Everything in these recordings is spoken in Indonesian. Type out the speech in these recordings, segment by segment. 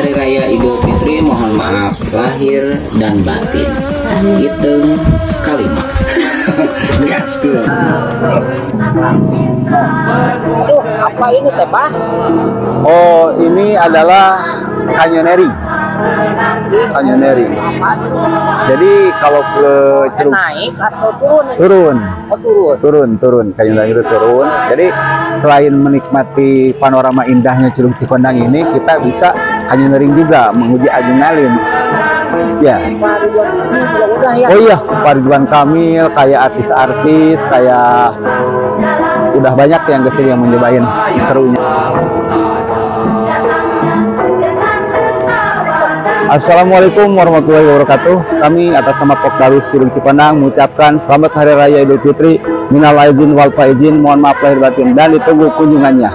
Hari Raya Idul Fitri. Mohon maaf lahir dan batin. Hitung kalimat. Gas tuh. Apa ini teh, Pak? Oh, ini adalah kanyoneri. Kanyoneri. Jadi kalau ke Curug Naik atau turun? turun, Oh, turun. turun, turun, kanyoneri itu turun. Jadi selain menikmati panorama indahnya Curug Cikondang ini, kita bisa kanyonering juga, menguji adrenalin. Ya. Oh iya, Ridwan Kamil, kayak artis-artis, kayak udah banyak yang ke sini yang mencobain serunya. Assalamualaikum warahmatullahi wabarakatuh. Kami atas nama Pokdarus Curug Cipanang mengucapkan selamat Hari Raya Idul Fitri. Minal aidin wal faizin. Mohon maaf lahir batin dan ditunggu kunjungannya.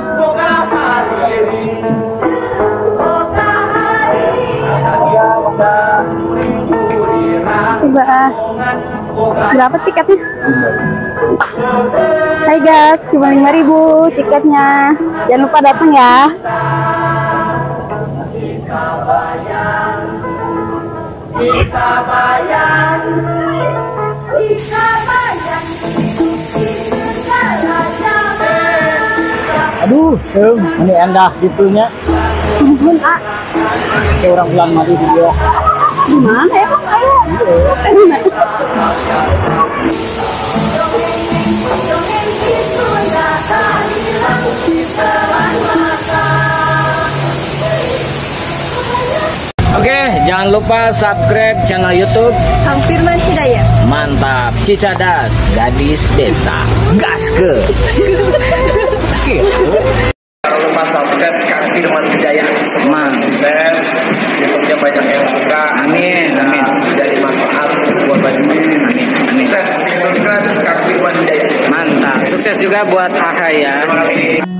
Coba berapa tiketnya? Hai guys, cuma 5000 tiketnya. Jangan lupa datang ya. Aduh, ini endah gitunya. Bun, ah, Kayak orang bulan mati video. gimana ya? Ayo. Jangan lupa subscribe channel YouTube Kang Firman Hidayat. Mantap, Cicadas, gadis desa, gas ke. Jangan lupa subscribe Kang Firman Hidayat. Man. Sukses, YouTube-nya banyak yang suka. Amin, amin. Jadi manfaat buat banyak. Amin. Amin. Sukses, subscribe Kang Firman Hidayat. Mantap, sukses juga buat Aha ya. Terima kasih.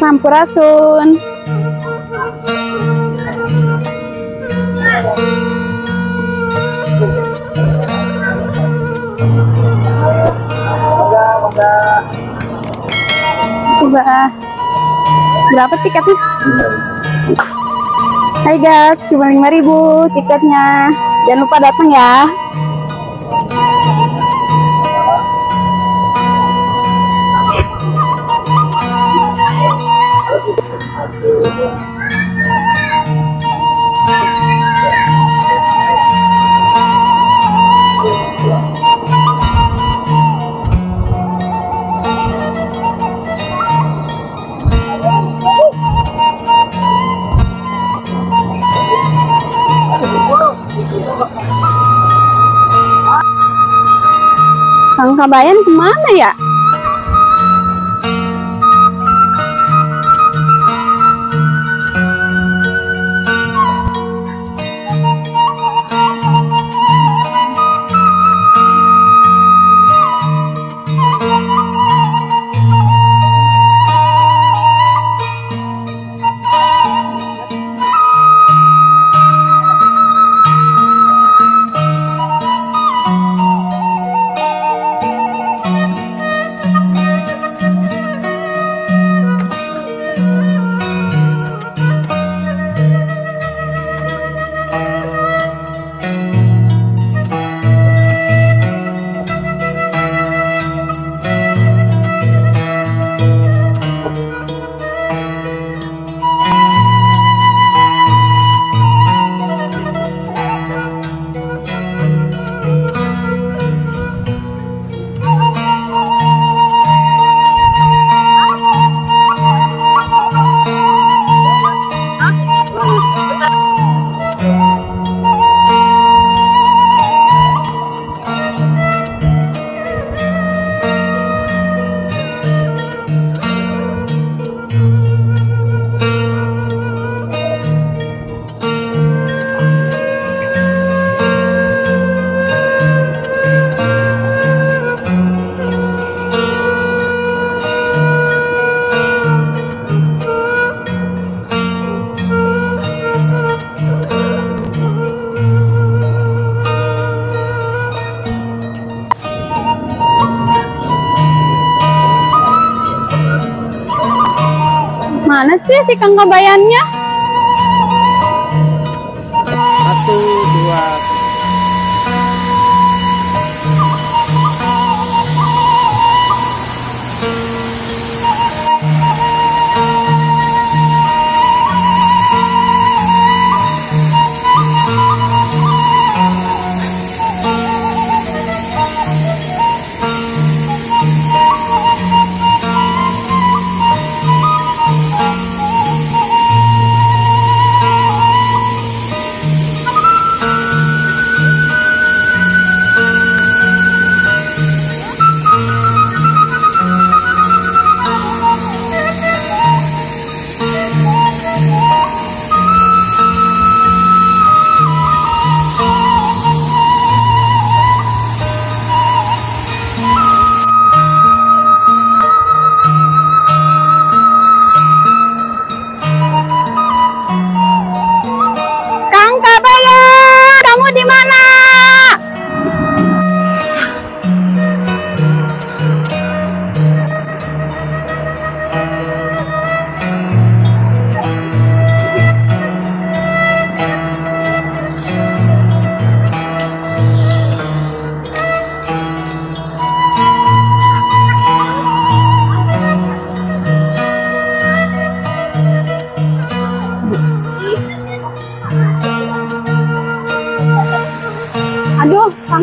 Sampurasun. Coba berapa tiketnya? Hai guys, cuma 5000 tiketnya. Jangan lupa datang ya. Kang Kabayan ke mana ya? Mana sih si Kang Kabayannya?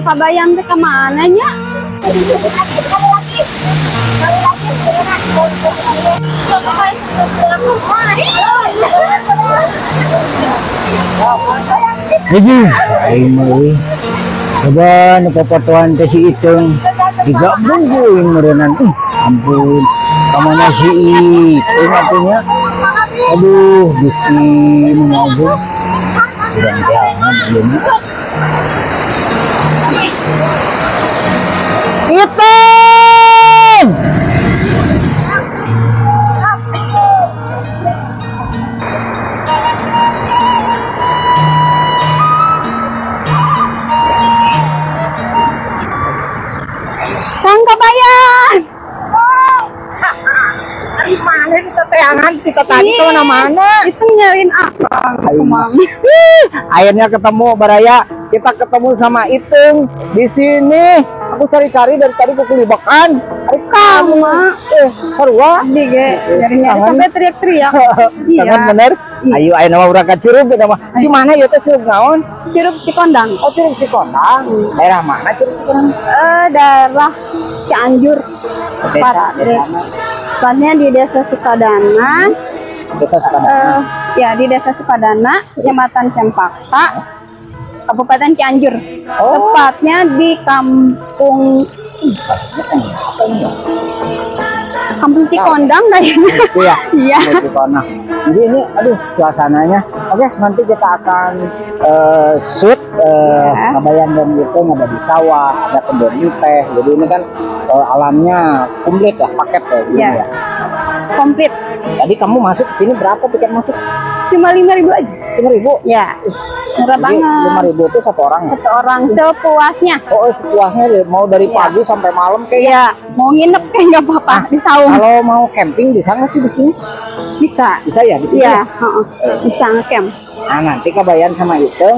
Kabayan teh ke mana nya? Mah Coba nepopatuan teh si Iteng Tiga bungkuin merenan ampun. Kamu nasi Iteng artinya Aduh, gusti mengagung Kurang jangan ini Iteng! Kang Kabayan. mana kita teangan kita tadi tuh mana mana Itu nyariin apa? Akhirnya ketemu Baraya kita ketemu sama Itung di sini. Aku cari-cari dari tadi aku kelibakan hari kamu. Eh sarua Di ge, nyari-nyari Tangan. sampai teriak-teriak. Iya. Tangan bener ayo ayo nama berangkat curug kita mah di mana ya teh curug naon? Curug Cikondang. oh curug Cikondang daerah mana curug Cikondang Eh, daerah Cianjur. desa Pat- desa Tepatnya di Desa Sukadana. desa Sukadana Eh, ya di Desa Sukadana, Kecamatan Cempaka, Kabupaten Cianjur. Oh. Tepatnya di Kampung Kampung Cikondang kayaknya. iya Iya. Curug Cikondang jadi ini aduh suasananya oke nanti kita akan eh, shoot eh, Ya. Kabayan dan itu ada di sawah ada kebun teh jadi ini kan eh, alamnya komplit ya paket ya gini Iya. ya Komplit. Tadi kamu masuk ke sini berapa tiket masuk? Cuma lima ribu aja. Lima ribu. Ya. Murah Jadi lima banget. ribu itu satu orang ya? Satu orang sepuasnya. Oh, sepuasnya deh. mau dari Iya. pagi sampai malam kayak. Iya. Mau nginep kayak nggak apa-apa di saung. Kalau mau camping bisa nggak sih di sini? Bisa. Bisa ya di sini. Iya. ya? heeh. Bisa ngecamp. Nah nanti kebayan sama itu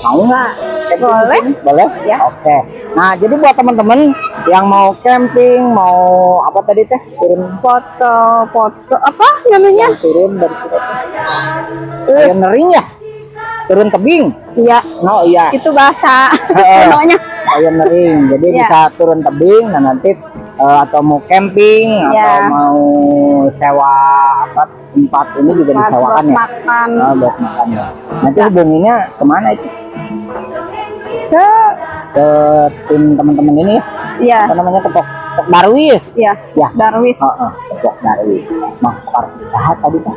mau nggak? Di Boleh. Boleh. Ya. Oke. Nah jadi buat teman-teman yang mau camping, mau apa tadi teh turun Foto, foto apa namanya? turun dari situ. Ayam nering ya? Turun tebing. Iya. Oh iya. Itu bahasa Heeh. namanya. ayam nering jadi Iya. bisa turun tebing dan nanti eh, atau mau camping atau Iya. mau sewa apa tempat ini juga disewakan ya makan. Oh, buat makan ya nanti hubunginya ke mana itu Ke ke tim teman-teman ini ya iya. apa namanya ke Tok Tok Darwis Iya. ya Darwis. oh, oh, ke Tok Darwis mah usaha tadi kan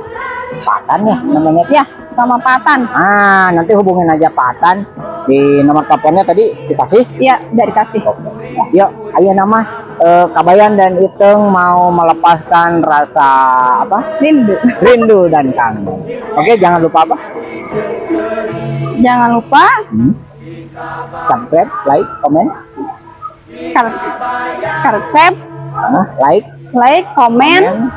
Patan ya namanya Ya, sama Patan. ah nanti hubungin aja Patan di nomor teleponnya tadi dikasih Iya, dari kasih. Yuk, ayo nama eh, Kabayan dan Iteng mau melepaskan rasa apa? Rindu. Rindu dan kangen. Oke, jangan lupa apa? Jangan lupa Hmm? Subscribe, like, comment, subscribe, Nah, like, like, komen, comment,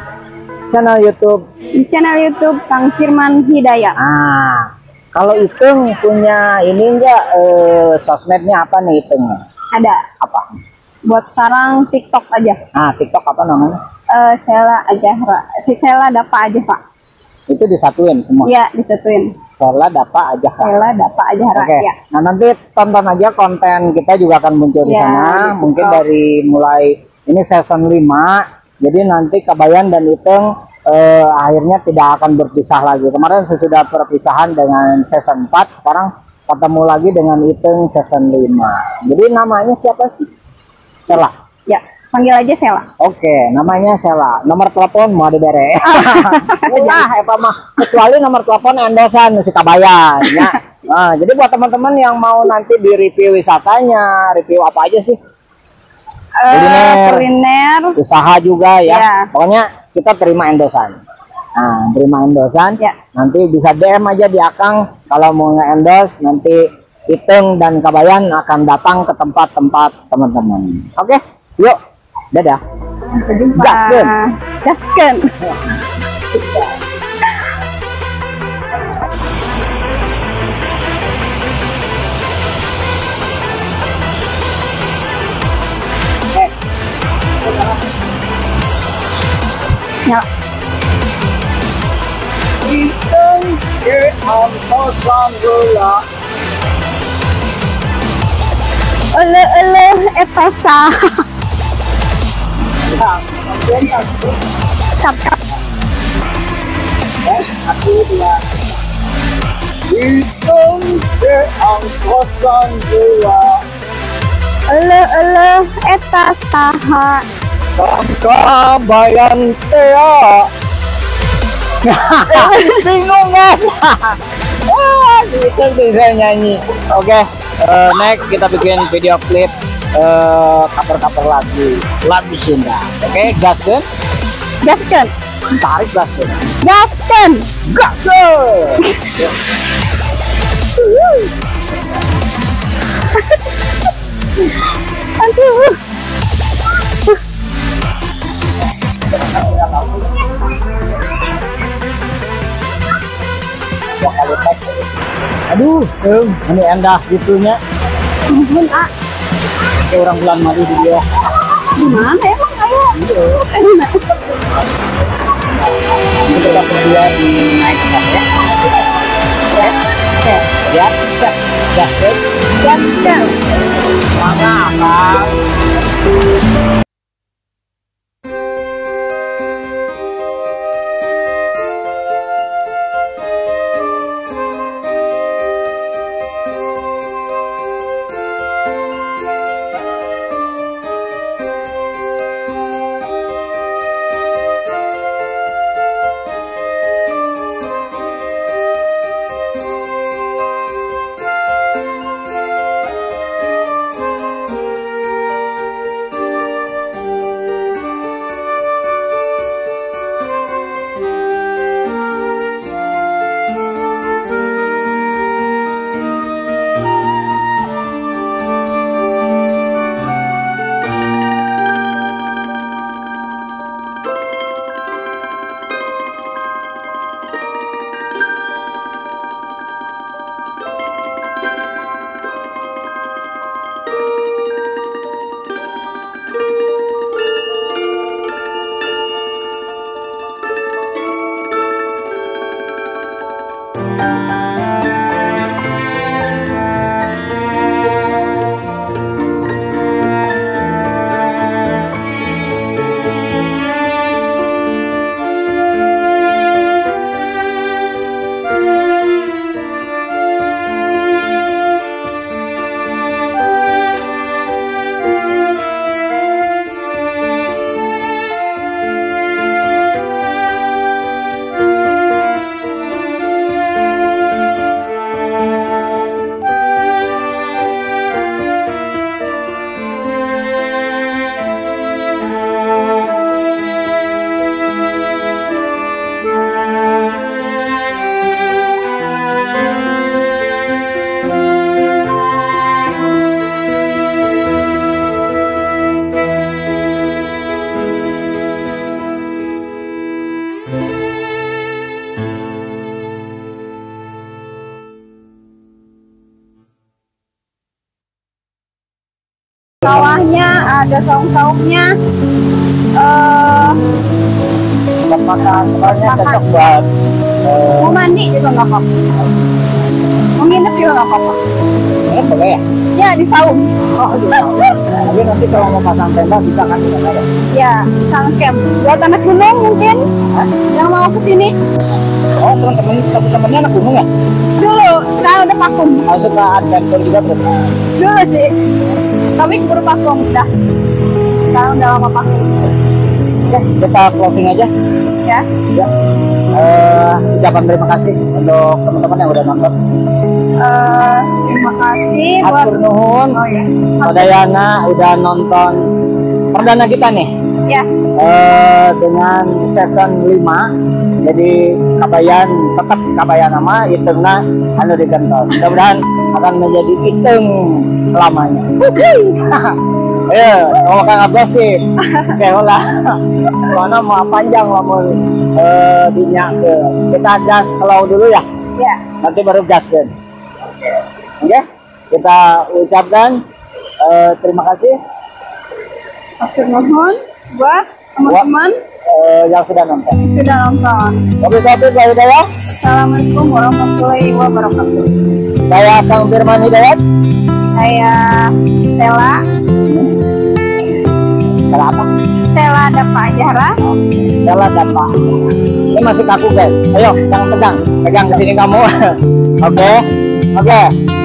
channel YouTube. Di channel YouTube Kang Firman Hidayat. Ah, kalau Iteng punya ini enggak eh, sosmednya apa nih Iteng? Ada. Apa? Buat sekarang TikTok aja. Ah, TikTok apa namanya? Eh Sela aja. Si Sela Dapa aja, Pak. Itu disatuin semua. Iya, disatuin. Sela dapat aja. Sela Dapa aja. Oke. Ya. Nah, nanti tonton aja konten kita juga akan muncul di Ya, sana. gitu. Mungkin Oh. dari mulai ini season 5. Jadi nanti Kabayan dan Iteng eh, akhirnya tidak akan berpisah lagi. Kemarin sesudah perpisahan dengan season 4, sekarang ketemu lagi dengan Iteng season 5. Jadi namanya siapa sih? Sela. Ya, panggil aja Sela. Oke, namanya Sela. Nomor telepon mau dibere. Wah, apa mah kecuali nomor telepon endosan si Kabayan ya. Nah, jadi buat teman-teman yang mau nanti di review wisatanya, review apa aja sih? Eh, Kuliner. kuliner. Usaha juga ya. Ya. Pokoknya kita terima endosan. Nah, terima endosan. Ya. Nanti bisa DM aja di Akang kalau mau nge-endorse nanti Iteng dan Kabayan akan datang ke tempat-tempat teman-teman. Oke, yuk. Dadah. Sampai jumpa. Gaskeun. Gaskeun. Nyala. Ele ele eta saha. Tea. Bingung kan? Wah, itu bisa nyanyi. Oke, eh, next kita bikin video klip eh cover-cover lagu lagu Sunda. Oke, gaskeun, Gaskeun. tarik gaskeun. Gaskeun. Gaskeun. Aduh. Dua kali tag. Aduh, em, ini endah gitunya. Ampun, ah. Kayak orang bulan madu video. Gimana emang ayo? Enak. Kita dapat berdua di naik kelas ya. Oke, Oke. ya, gas, gaskeun. Gaskeun. Mangga, ada saung-saungnya. Eh, buat makan Makan. cocok buat eh, mau mandi juga nggak apa-apa. Mau nginep juga nggak apa-apa. ini boleh ya Ya di saung. oh iya tapi nanti kalau mau pasang tenda bisa kan di sana ya Ya, sang camp. Buat anak gunung mungkin yang mau ke sini oh teman-teman teman-temannya anak gunung ya dulu. Sekarang udah vakum. harus suka adventure juga terus Dulu sih. Tapi keburu vakum udah. Sekarang udah lama vakum. Oke kita closing aja. Ya. ya eh ucapan terima kasih untuk teman-teman yang udah nonton. Eh, terima kasih buat Atur nuhun. Oh ya. Sadayana udah nonton perdana kita nih. Ya. eh, dengan season 5 jadi kabayan tetap kabayan nama itengna anu digentol mudah-mudahan akan menjadi iteng selamanya ya kalau kan agresif kayak lah mana mau panjang lamun eh, dinyak ke kita gas slow dulu ya Ya. nanti baru gaskan oke kita ucapkan eh, terima kasih Maksud nuhun buat teman-teman eh, yang sudah nonton sudah nonton. Kopi-kopi Pak Hidayat, Assalamualaikum warahmatullahi wabarakatuh. saya Kang Firman Hidayat. Saya Stella, Salah apa? Stella Dapa Jahra. Salah Pak. Ini masih kaku guys. Ayo, jangan pegang. Pegang ke sini kamu. Oke. Oke,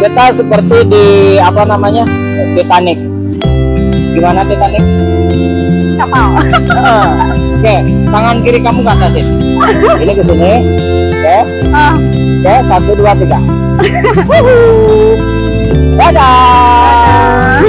kita seperti di apa namanya? Titanic. Gimana Titanic? Kapal. Ah, Oke, tangan kiri kamu ke atas. Ini ke sini. Oke. Ah, Oke, satu dua tiga. Wuhu. Dadah.